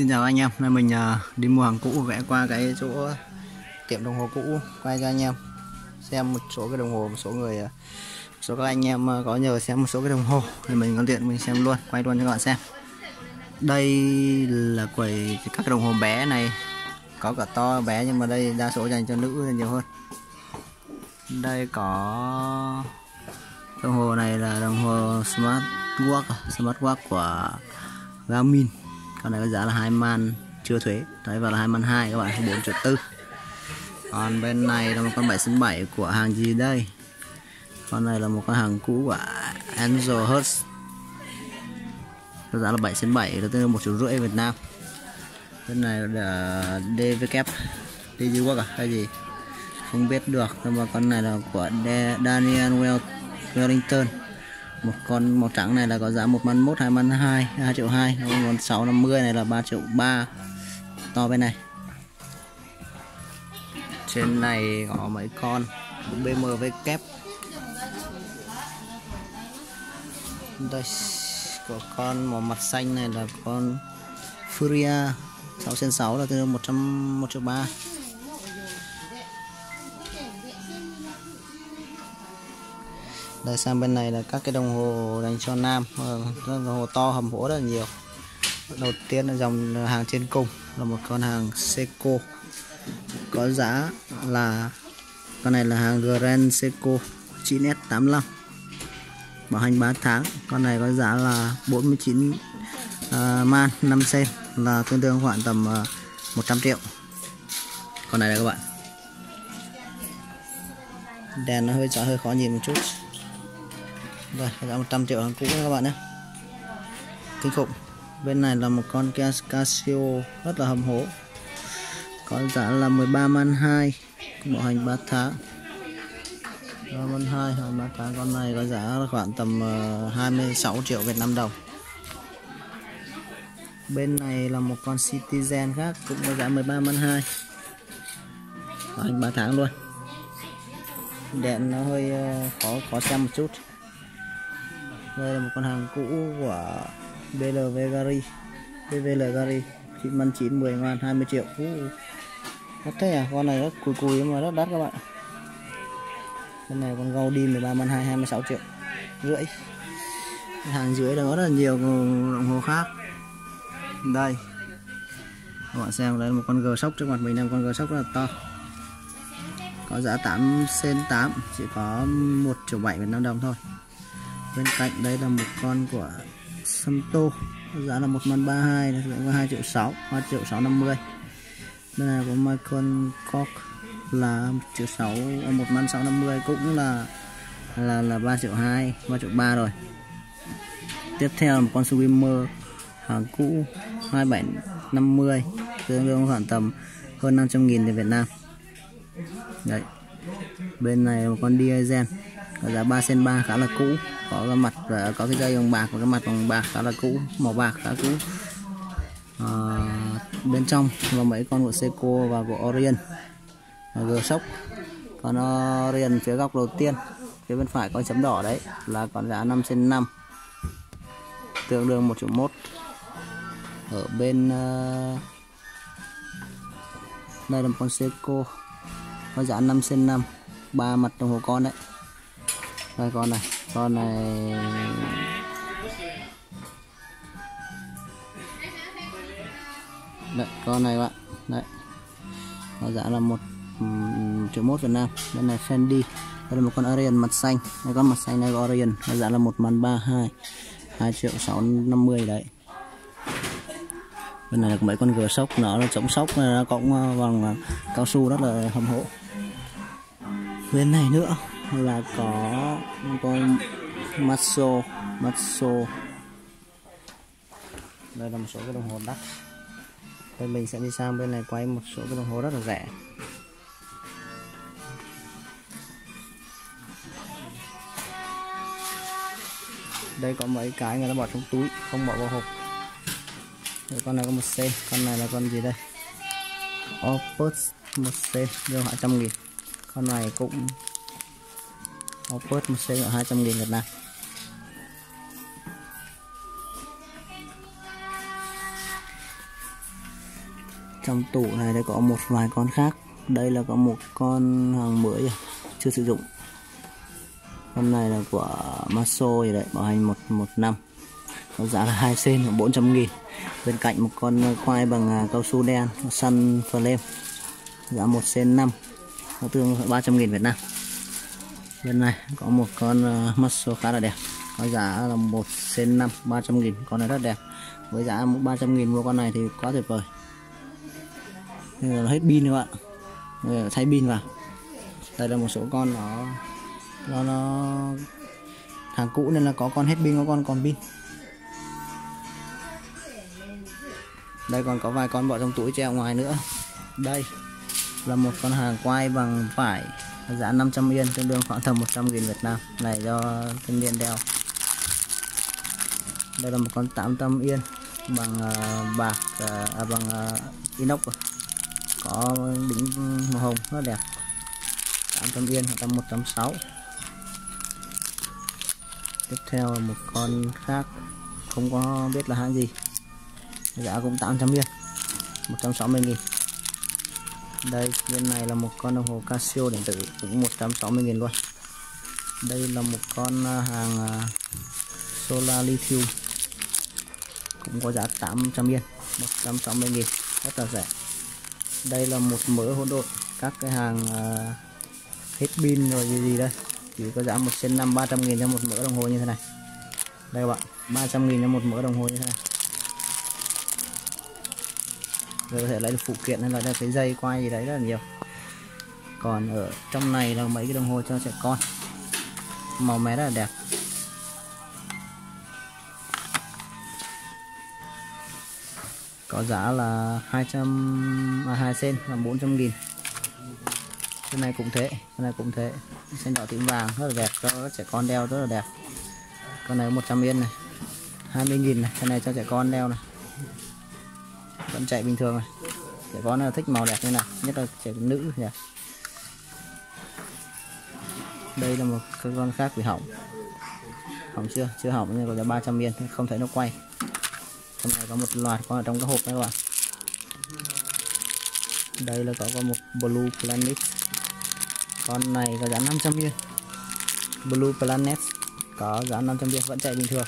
Xin chào anh em, nay mình à, đi mua hàng cũ vẽ qua cái chỗ tiệm đồng hồ cũ quay cho anh em xem một số cái đồng hồ một số người à, một số các anh em à, có nhờ xem một số cái đồng hồ thì mình có tiện mình xem luôn quay luôn cho các bạn xem. Đây là quầy các cái đồng hồ bé này có cả to bé nhưng mà đây đa số dành cho nữ nhiều hơn. Đây có đồng hồ này là đồng hồ smart watch smart watch của Garmin con này có giá là hai man, chưa thuế. Đấy, và là hai man hai, các bạn bốn triệu tư. Còn bên này là một con 707 của hàng gì đây? Con này là một con hàng cũ của Angel Hertz. Có giá là 7 x 7 tương đương một triệu rưỡi Việt Nam. Bên này là DVK DG Work à hay gì? Không biết được, nhưng mà con này là của Daniel Wellington một con màu trắng này là có giá một man mốt, hai man hai hai triệu hai. Còn sáu năm mươi này là 3 triệu ba. To bên này. Trên này có mấy con? BMW kép. Đây, có con màu mặt xanh này là con Furia. 6 trên 6 là tương đương 100 1 triệu 3 đây sang bên này là các cái đồng hồ dành cho nam. Ờ, đồng hồ to hầm hố rất là nhiều. Đầu tiên là dòng hàng trên cùng là một con hàng Seiko. Có giá là con này là hàng Grand Seiko 9S85 bảo hành 3 tháng. Con này có giá là 49 uh, à, man 5 sen. Là tương đương khoảng tầm à, uh, 100 triệu. Con này đây các bạn. Đèn nó hơi chói hơi khó nhìn một chút. Đây, giá 100 triệu hàng cũ các bạn nhé. Kinh khủng. Bên này là một con Casio rất là hầm hố. Có giá là 13 man 2 Bộ hành 3 tháng. 3 man 2 hành 3 tháng. Con này có giá khoảng tầm ờ, 26 triệu Việt Nam đồng. Bên này là một con Citizen khác cũng có giá 13 man 2 bảo hành 3 tháng luôn. Đèn nó hơi ờ, khó khó xem một chút đây là một con hàng cũ của BLV Gary BVL Gary chị măn chín 10 ngàn 20 triệu. Ú, đắt thế à con này rất cùi cùi mà rất đắt các bạn con này con gâu đi 13 man 2 26 triệu. Rưỡi. Hàng dưới đó rất là nhiều đồng hồ khác. Đây. Các bạn xem đây là một con gờ sóc trước mặt mình là một con gờ sóc rất là to. Có giá 8 sen 8 chỉ có 1 triệu 7 Việt Nam đồng thôi bên cạnh đây là một con của Samto giá là một man 32 là có 2 triệu 6 2 triệu 650 đây là của Michael Koch là 1 triệu 6 1 man 650 cũng là là là 3 triệu 2 3 triệu 3 rồi. Tiếp theo là một con swimmer hàng cũ 2750 tương đương khoảng tầm hơn 500 nghìn tiền Việt Nam. Đấy. Bên này là một con diesel, có giá 3 sen 3 khá là cũ có cái mặt và có cái dây bằng bạc và cái mặt bằng bạc khá là cũ màu bạc khá cũ. À, bên trong là mấy con của Seiko và của Orion. G sốc. Còn Orion phía góc đầu tiên phía bên phải có chấm đỏ đấy là còn giá 5 trên 5 tương đương 1 triệu 1 ở bên uh, đây là một con Seiko. Có giá 5 trên 5 ba mặt đồng hồ con đấy. Đây con này con này đấy, con này bạn. Đấy. Nó giá là một ừ, triệu mốt Việt Nam. Bên này Fendi. Đây là một con Orion mặt xanh. Đây, con mặt xanh này có Orion. Nó giá là một man ba hai. Hai triệu sáu năm mươi đấy. Bên này là mấy con gờ sốc. Nó là chống sốc, nó cũng ờ, bằng ờ, cao su rất là hầm hộ bên này nữa là có con Maso Maso đây là một số cái đồng hồ đắt. Đây mình sẽ đi sang bên này quay một số cái đồng hồ rất là rẻ. Đây có mấy cái người ta bỏ trong túi không bỏ vào hộp. Đây, con này có một c con này là con gì đây? Opus một c đưa 200 nghìn. Con này cũng Opus một xe 200 nghìn Việt Nam trong tủ này đây có một vài con khác. Đây là có một con hàng mới à, chưa sử dụng. Con này là của Maso gì đấy, bảo hành một một năm. Có giá là hai sen bốn trăm nghìn. Bên cạnh một con khoai bằng à, cao su đen, sun flame. Giá một sen năm nó tương ba trăm nghìn Việt Nam bên này có một con ờ, uh, muscle khá là đẹp. Có giá là một sen năm ba trăm nghìn. Con này rất đẹp. Với giá ba trăm nghìn mua con này thì quá tuyệt vời. Bây giờ nó hết pin các bạn bây giờ thay pin vào. Đây là một số con nó nó nó hàng cũ nên là có con hết pin có con còn pin. Đây còn có vài con bỏ trong túi treo ngoài nữa. Đây là một con hàng quay bằng vải giá 500 yên tương đương khoảng tầm 100 nghìn Việt Nam. Này do thanh niên đeo. Đây là một con 800 yên bằng uh, bạc uh, à, bằng uh, inox có đỉnh màu hồng rất đẹp. 800 yên hoặc tầm 160 tiếp theo là một con khác không có biết là hãng gì. Giá cũng 800 yên 160 nghìn đây bên này là một con đồng hồ Casio điện tử cũng 160.000 luôn. Đây là một con à, hàng à, Solar Lithium. Cũng có giá 800 yên 160 nghìn rất là rẻ. Đây là một mỡ hỗn độn các cái hàng uh, hết pin rồi gì gì đây. Chỉ có giá một trên năm 300 nghìn cho một mỡ đồng hồ như thế này. Đây các bạn 300 nghìn cho một mỡ đồng hồ như thế này rồi có thể lấy được phụ kiện hay là cái dây quay gì đấy rất là nhiều. Còn ở trong này là mấy cái đồng hồ cho trẻ con. Màu mé rất là đẹp. Có giá là 200 à, 2 sen là 400 nghìn. Cái này cũng thế cái này cũng thế. Xanh đỏ tím vàng rất là đẹp cho trẻ con đeo rất là đẹp. Con này 100 yên này 20 nghìn này cái này cho trẻ con đeo này vẫn chạy bình thường này trẻ con là thích màu đẹp như nào, nhất là trẻ nữ nhỉ? Đây là một con khác bị hỏng. Hỏng chưa? Chưa hỏng nhưng có giá 300 yên, không thấy nó quay. Hôm này có một loạt con ở trong cái hộp này các bạn. Đây là có con một blue planet. Con này có giá 500 yên. Blue planet có giá 500 yên, vẫn chạy bình thường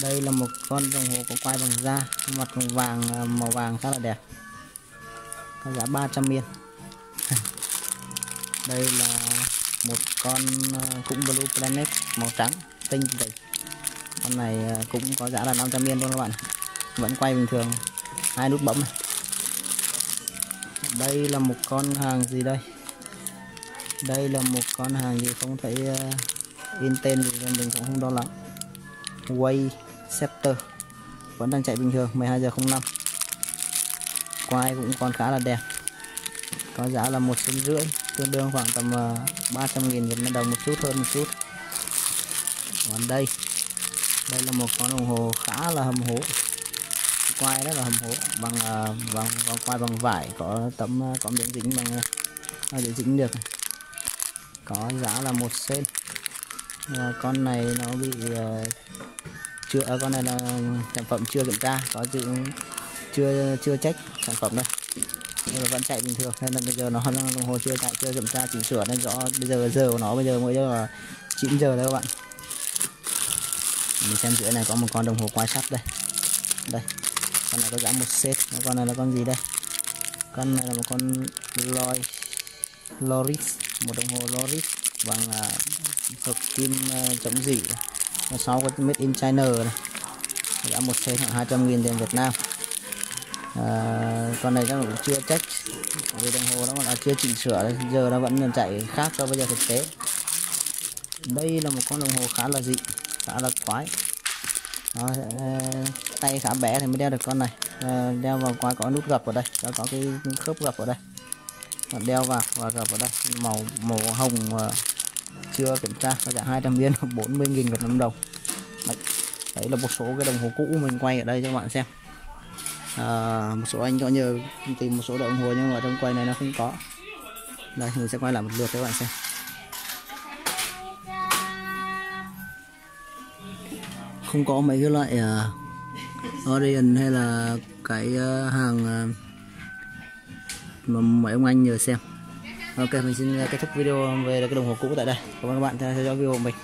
đây là một con đồng hồ có quai bằng da, mặt màu vàng à, màu vàng khá là đẹp. Có giá 300 yên. Đây là một con à, cũng blue planet màu trắng, tinh vậy con này à, cũng có giá là 500 yên luôn các bạn. Vẫn quay bình thường, hai nút bấm này. Đây là một con hàng gì đây? Đây là một con hàng gì không thấy in tên gì nên mình cũng không đo lắng. Way Scepter. Vẫn đang chạy bình thường 12 giờ 05 quai cũng còn khá là đẹp. Có giá là một trăm rưỡi tương đương khoảng tầm ờ, 300 nghìn Việt Nam đồng một chút hơn một chút. Còn đây đây là một con đồng hồ khá là hầm hố. Quai rất là hầm hố bằng uh, bằng, bằng quai bằng vải có tấm uh, có miếng dính bằng uh, để dính được. Có giá là một sen uh, con này nó bị uh, chưa à, con này là sản phẩm chưa kiểm tra có chữ chưa chưa check sản phẩm đây. Nhưng mà vẫn chạy bình thường nên là bây giờ nó đồng hồ chưa chạy chưa kiểm tra chỉnh sửa nên rõ bây giờ giờ của nó bây giờ mới là 9 giờ đấy các bạn. Mình xem dưới này có một con đồng hồ quay sắt đây. Đây con này có giá một set con này là con gì đây? Con này là một con loi loris một đồng hồ loris. Vâng, à, bằng hợp kim à, chống dỉ sau có made in China này. Giá một xe khoảng 200 nghìn tiền Việt Nam. À, con này chắc cũng chưa check. Vì đồng hồ nó còn là chưa chỉnh sửa giờ nó vẫn chạy khác so với giờ thực tế. Đây là một con đồng hồ khá là dị khá là quái. Đó, à, tay khá bé thì mới đeo được con này. Đeo vào quái có nút gập ở đây có cái khớp gập ở đây đeo vào và gặp ở đây. Màu màu hồng ờ, chưa kiểm tra. Có giá 200 viên 40 nghìn Việt Nam đồng. Đấy. đấy là một số cái đồng hồ cũ mình quay ở đây cho các bạn xem. À, một số anh có nhờ tìm một số đồng hồ nhưng mà trong quay này nó không có. Đây mình sẽ quay lại một lượt cho các bạn xem. Không có mấy cái loại uh, Orion hay là cái uh, hàng uh, mà ông anh nhờ xem. Ok, mình xin kết thúc video về cái đồng hồ cũ tại đây. Cảm ơn các bạn theo dõi video của mình.